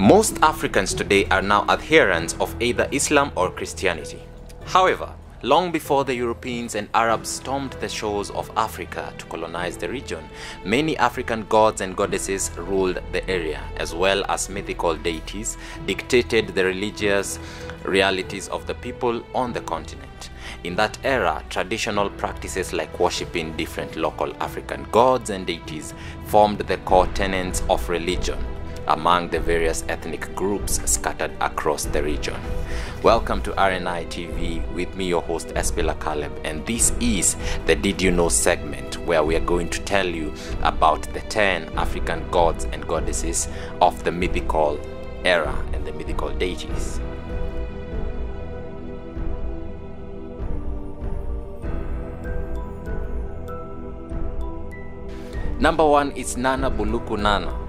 Most Africans today are now adherents of either Islam or Christianity. However, long before the Europeans and Arabs stormed the shores of Africa to colonize the region, many African gods and goddesses ruled the area, as well as mythical deities dictated the religious realities of the people on the continent. In that era, traditional practices like worshipping different local African gods and deities formed the core tenets of religion among the various ethnic groups scattered across the region. Welcome to RandI TV with me, your host Espila Caleb, and this is the Did You Know segment where we are going to tell you about the 10 African gods and goddesses of the mythical era and the mythical deities. Number one is Nana Buluku Nana.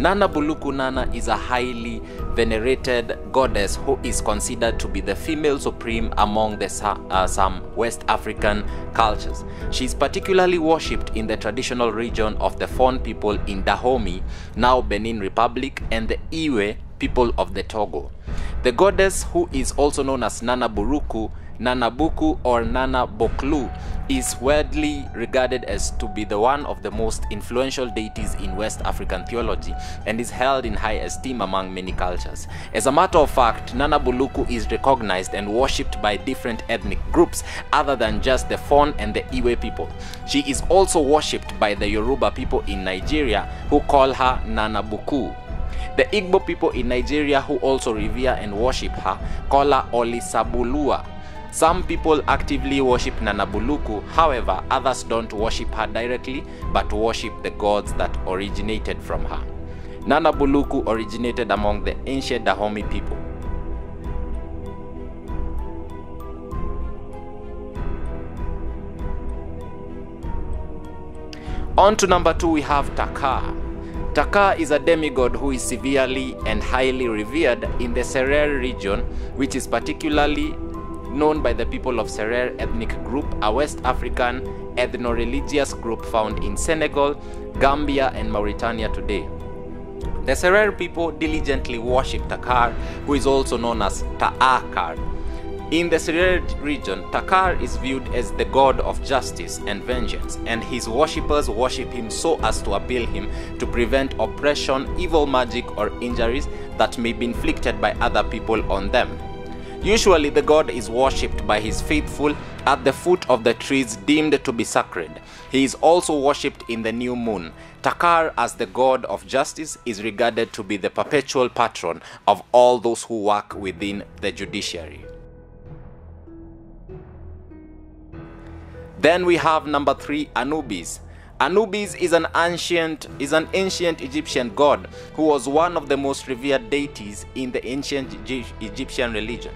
Nana Buluku Nana is a highly venerated goddess who is considered to be the female supreme among the uh, some West African cultures. She is particularly worshipped in the traditional region of the Fon people in Dahomey, now Benin Republic, and the Iwe people of the Togo. The goddess, who is also known as Nana Buruku, Nana Buku, or Nana Boklu, is widely regarded as to be the one of the most influential deities in West African theology and is held in high esteem among many cultures. As a matter of fact, Nana Buluku is recognized and worshipped by different ethnic groups other than just the Fon and the Ewe people. She is also worshipped by the Yoruba people in Nigeria who call her Nana Buku. The Igbo people in Nigeria who also revere and worship her call her Olisabulua. Some people actively worship Nanabuluku, however, others don't worship her directly but worship the gods that originated from her. Nanabuluku originated among the ancient Dahomey people. On to number two, we have Takar. Takar is a demigod who is severely and highly revered in the Serer region, which is particularly known by the people of Serer ethnic group, a West African ethno-religious group found in Senegal, Gambia, and Mauritania today. The Serer people diligently worship Takar, who is also known as Taakar. In the Serer region, Takar is viewed as the god of justice and vengeance, and his worshippers worship him so as to appeal him to prevent oppression, evil magic, or injuries that may be inflicted by other people on them. Usually, the god is worshipped by his faithful at the foot of the trees deemed to be sacred. He is also worshipped in the new moon. Takar, as the god of justice, is regarded to be the perpetual patron of all those who work within the judiciary. Then we have number three, Anubis. Anubis is an ancient is an ancient Egyptian god who was one of the most revered deities in the ancient Egyptian religion.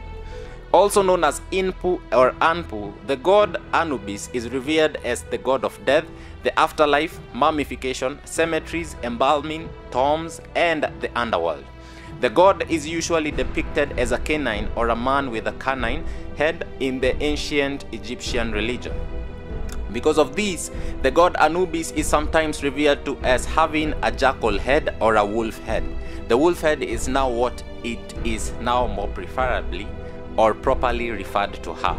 Also known as Inpu or Anpu, the god Anubis is revered as the god of death, the afterlife, mummification, cemeteries, embalming, tombs, and the underworld. The god is usually depicted as a canine or a man with a canine head in the ancient Egyptian religion. Because of this, the god Anubis is sometimes revered to as having a jackal head or a wolf head. The wolf head is now what it is now more preferably or properly referred to have.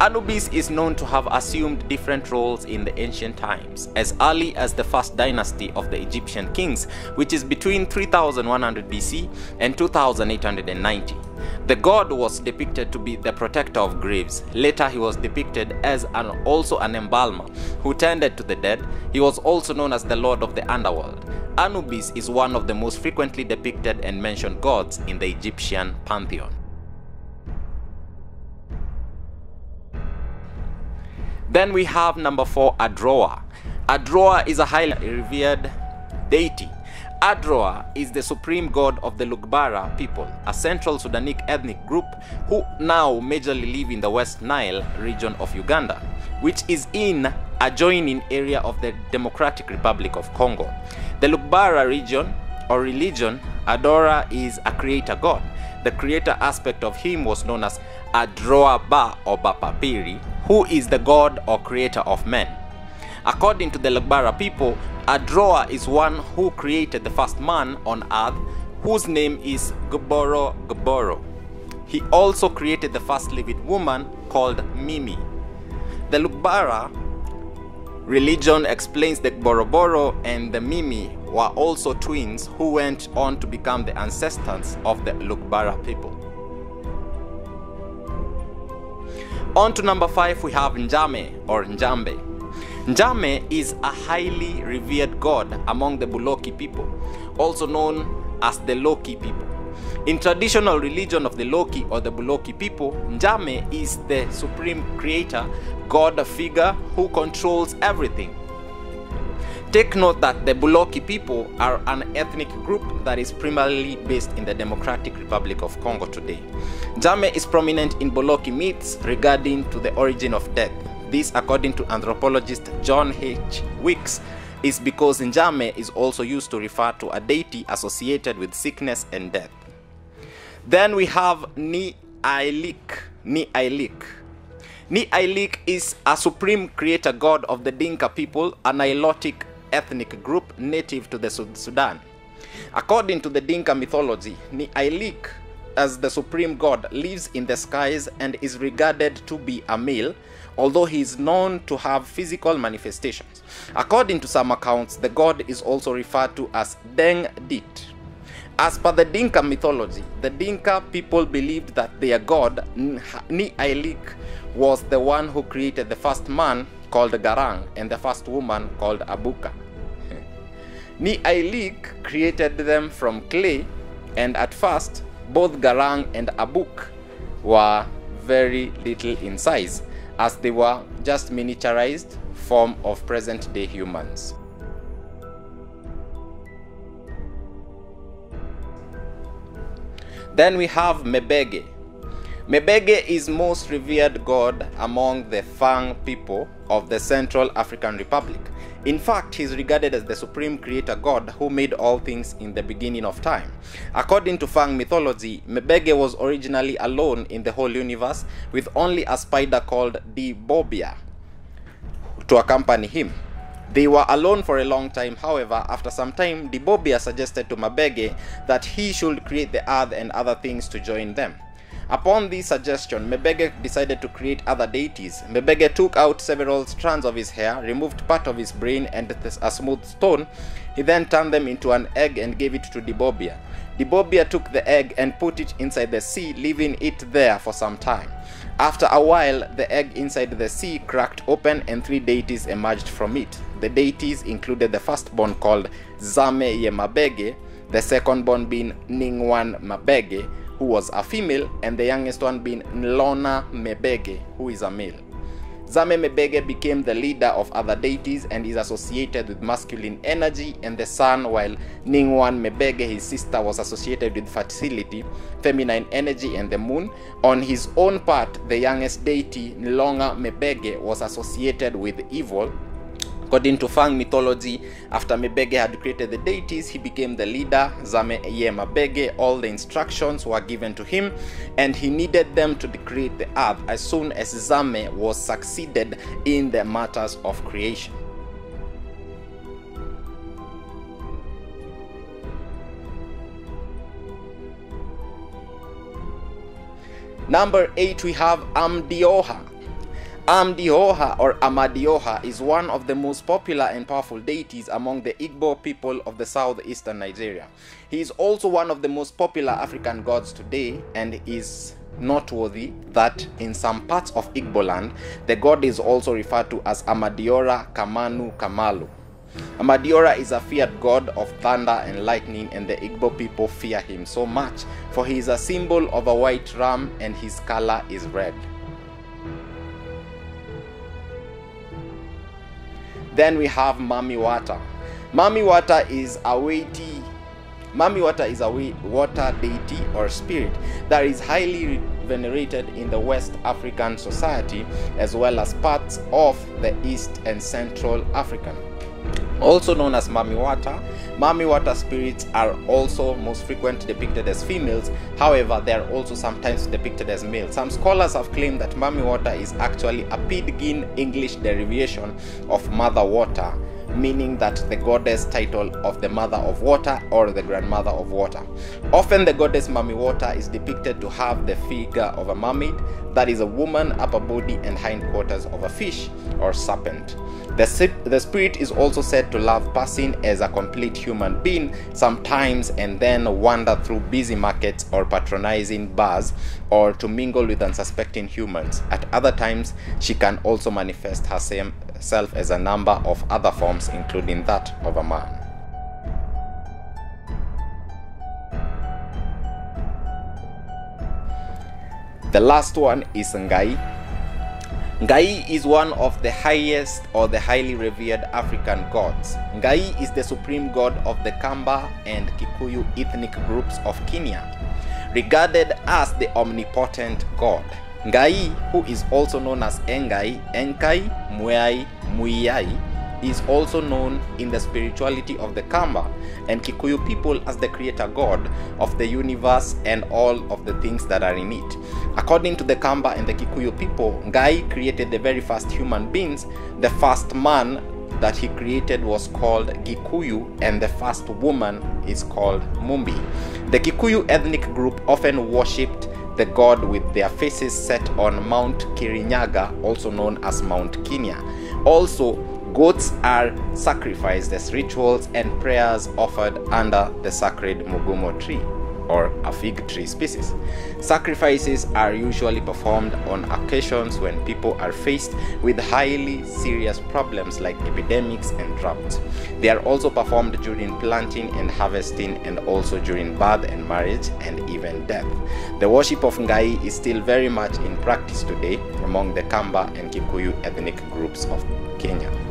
Anubis is known to have assumed different roles in the ancient times, as early as the first dynasty of the Egyptian kings, which is between 3100 BC and 2890. The god was depicted to be the protector of graves. Later, he was depicted as an, also an embalmer who tended to the dead. He was also known as the lord of the underworld. Anubis is one of the most frequently depicted and mentioned gods in the Egyptian pantheon. Then we have number four, Adroa. Adroa is a highly revered deity. Adroa is the supreme god of the Lugbara people, a central Sudanic ethnic group who now majorly live in the West Nile region of Uganda, which is in adjoining area of the Democratic Republic of Congo. The Lugbara region or religion, Adora is a creator god. The creator aspect of him was known as Adroa Ba or Bapapiri, who is the god or creator of men. According to the Lugbara people, Adroa is one who created the first man on earth whose name is Gboro Gboro. He also created the first living woman called Mimi. The Lugbara religion explains that Boroboro and the Mimi were also twins who went on to become the ancestors of the Lugbara people. On to number five, we have Njame or Njambe. Njame is a highly revered god among the Buloki people, also known as the Loki people. In traditional religion of the Loki or the Buloki people, Njame is the supreme creator, god figure who controls everything. Take note that the Buloki people are an ethnic group that is primarily based in the Democratic Republic of Congo today. Jame is prominent in Buloki myths regarding to the origin of death. This, according to anthropologist John H. Weeks, is because Njame is also used to refer to a deity associated with sickness and death. Then we have Ni Ailik. Ni Ailik. Nhialic is a supreme creator god of the Dinka people, a Nilotic ethnic group native to the Sudan. According to the Dinka mythology, Nhialic, as the supreme god, lives in the skies and is regarded to be a male, although he is known to have physical manifestations. According to some accounts, the god is also referred to as Deng Dit. As per the Dinka mythology, the Dinka people believed that their god, Nhialic, was the one who created the first man called Garang and the first woman called Abuka. Nhialic created them from clay, and at first, both Garang and Abuk were very little in size, as they were just miniaturized form of present day humans. Then we have Mebege. Mebege is most revered god among the Fang people of the Central African Republic. In fact, he is regarded as the supreme creator god who made all things in the beginning of time. According to Fang mythology, Mebege was originally alone in the whole universe with only a spider called Dibobia to accompany him. They were alone for a long time, however, after some time, Dibobia suggested to Mebege that he should create the earth and other things to join them. Upon this suggestion, Mebege decided to create other deities. Mebege took out several strands of his hair, removed part of his brain and a smooth stone. He then turned them into an egg and gave it to Dibobia. Dibobia took the egg and put it inside the sea, leaving it there for some time. After a while, the egg inside the sea cracked open and three deities emerged from it. The deities included the firstborn called Zame Ye Mebege, the secondborn being Ningwan Mebege, who was a female, and the youngest one being Nlona Mebege, who is a male. Zame Mebege became the leader of other deities and is associated with masculine energy and the sun, while Ningwan Mebege, his sister, was associated with fertility, feminine energy, and the moon. On his own part, the youngest deity, Nlonga Mebege, was associated with evil, According to Fang mythology, after Mebege had created the deities, he became the leader, Zame Ye Mebege. All the instructions were given to him, and he needed them to create the earth as soon as Zame was succeeded in the matters of creation. Number 8 we have Amdioha. Amdioha or Amadioha is one of the most popular and powerful deities among the Igbo people of the southeastern Nigeria. He is also one of the most popular African gods today and is noteworthy that in some parts of Igbo land, the god is also referred to as Amadiora Kamanu Kamalu. Amadiora is a feared god of thunder and lightning and the Igbo people fear him so much for he is a symbol of a white ram and his color is red. Then we have Mami Wata. Is a weighty Mami Wata is a water deity or spirit that is highly venerated in the West African society as well as parts of the East and Central African. Also known as Mami Wata, spirits are also most frequently depicted as females, however, they are also sometimes depicted as males. Some scholars have claimed that Mami Wata is actually a Pidgin English derivation of Mother Water, meaning that the goddess title of the mother of water or the grandmother of water. Often the goddess Mami Water is depicted to have the figure of a mermaid, that is a woman, upper body and hindquarters of a fish or serpent. The, the spirit is also said to love passing as a complete human being sometimes and then wander through busy markets or patronizing bars or to mingle with unsuspecting humans. At other times, she can also manifest herself as a number of other forms, including that of a man. The last one is Ngai, Ngai is one of the highest or the highly revered African gods. Ngai is the supreme god of the Kamba and Kikuyu ethnic groups of Kenya, regarded as the omnipotent god. Ngai, who is also known as Engai, Enkai, Muai, Muiai, is also known in the spirituality of the Kamba and Kikuyu people as the creator god of the universe and all of the things that are in it. According to the Kamba and the Kikuyu people, Ngai created the very first human beings. The first man that he created was called Gikuyu and the first woman is called Mumbi. The Kikuyu ethnic group often worshipped the god with their faces set on Mount Kirinyaga, also known as Mount Kenya. Also, Goats are sacrificed as rituals and prayers offered under the sacred Mugumo tree or a fig tree species. Sacrifices are usually performed on occasions when people are faced with highly serious problems like epidemics and droughts. They are also performed during planting and harvesting and also during birth and marriage and even death. The worship of Ngai is still very much in practice today among the Kamba and Kikuyu ethnic groups of Kenya.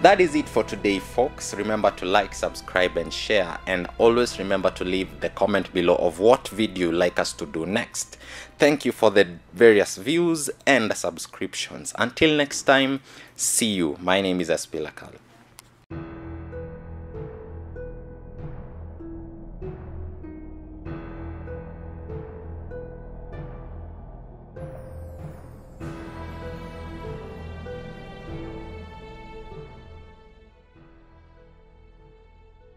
That is it for today, folks. Remember to like, subscribe, and share. And always remember to leave the comment below of what video you like us to do next. Thank you for the various views and subscriptions. Until next time, see you. My name is Espilakal.